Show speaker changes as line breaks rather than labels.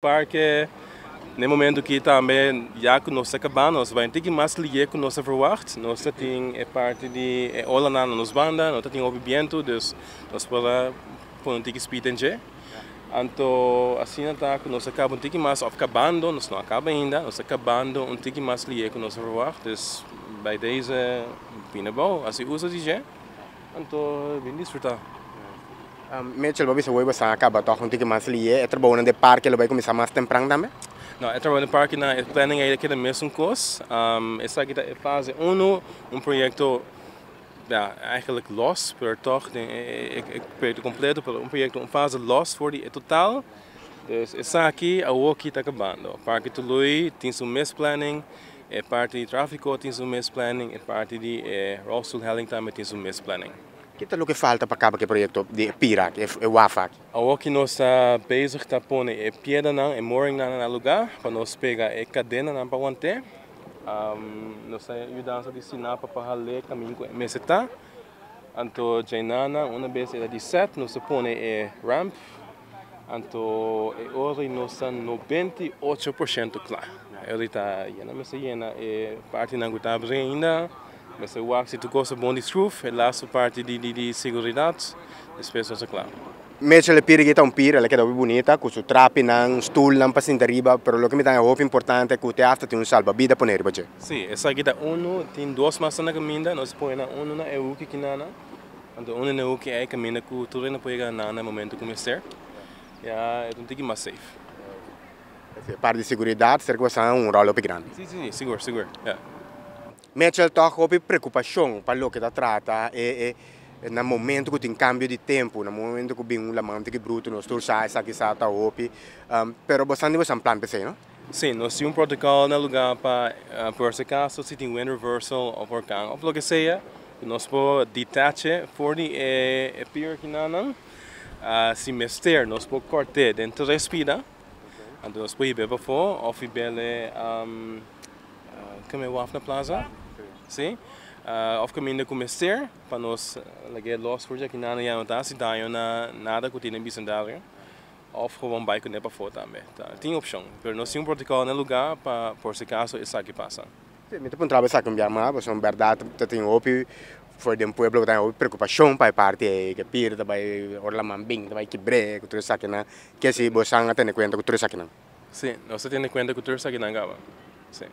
Parque, no momento que também já que nós acabamos, vamos ter mais ligar com nossa verwacht. Nós temos a parte de olhar na nossa banda, nós temos o movimento, dus nós podemos pôr um tique speed G. Então, assim está que nós acabamos um tique mais acabando, nós não acabamos ainda, nós acabando um tique mais ligar com nossa verwacht. Dus bij deze binnen bom, assim usa de G, então bem desfrutar.
Um, Mitchell, você vai você acaba toch um tique mais ligar, é trabalhando de parque, ele vai começar mais temprano também?
Não, eu trabalho no parque na planning aí aqui da mesma coisa. Um, essa aqui é fase 1, um projeto ja, eigenlijk los, per toch, ik, ik projeto completo, um projeto, uma fase los voor die totaal. Dus essa aqui é o que está acabando. Parque Tului tem um mês planning, a parte de tráfego tem um mês planning, a parte de eh, Rosul Helling também tem um mês planning.
O que é o que falta para acabar o projeto de Pirac, e WAFAC?
O que nós bezig a pôr é piedra não, é mooring não no lugar, para nós pegar a cadena não para manter. Nós ajudando a ensinar para fazer caminho com a meseta. Então, Jainana, uma vez era de 7, nós põe a ramp. Então, hoje nós estamos 98% claro. Ele está llena, mas llena, e parte não está ainda. Mas eu acho que gosta bom de scroof, a laatste parte de, de, de segurança, depois nós é claro.
Mesmo ele pira que um pira, ele queda bem bonita, com o trape não, stool não para cima arriba, pero o que me dá é muito importante é que o teatro tem um salva-vida para nele, bache.
Sim, essa aqui tá um, tem duas massas na caminha, nós põe na um na EU que nana, então um na EU que é caminha que tudo não pode ganhar no momento começar, já é um tique mais safe.
Parte de segurança, será que você é um rolo grande?
Sim, sim, seguro, seguro, yeah.
Mitchell toch op preocupação para o que está trata e, e no momento que tem cambio de tempo, no momento que vem um lamante que bruto, nós todos sai, sai, sai, tá op, um, pero bastante você um plano para não?
Sim, nós temos um protocolo no lugar para, uh, por esse caso, se tem wind reversal ou volcão, ou o que seja, nós podemos detachar fora e, e pior que não, uh, se mester, nós podemos cortar dentro da respira, então nós podemos ir para fora, ou ir um, é o na plaza? Sim. Uh, of caminho começar para nós lagar los por já que nada já não está se dá na nada que tem bicendário of gewoon bij kunnen para fora também tá tem opção mas nós temos um protocolo no lugar para por se caso isso aqui passa
Sim, me tem trabalho sabe cambiar mas é verdade tem opi for de um pueblo tem opi preocupação para parte que pira vai orla mambing vai quebre que tudo isso aqui na que se você não tem conta que tudo isso aqui não
Sim, nós temos conta que tudo isso aqui não acaba Sim.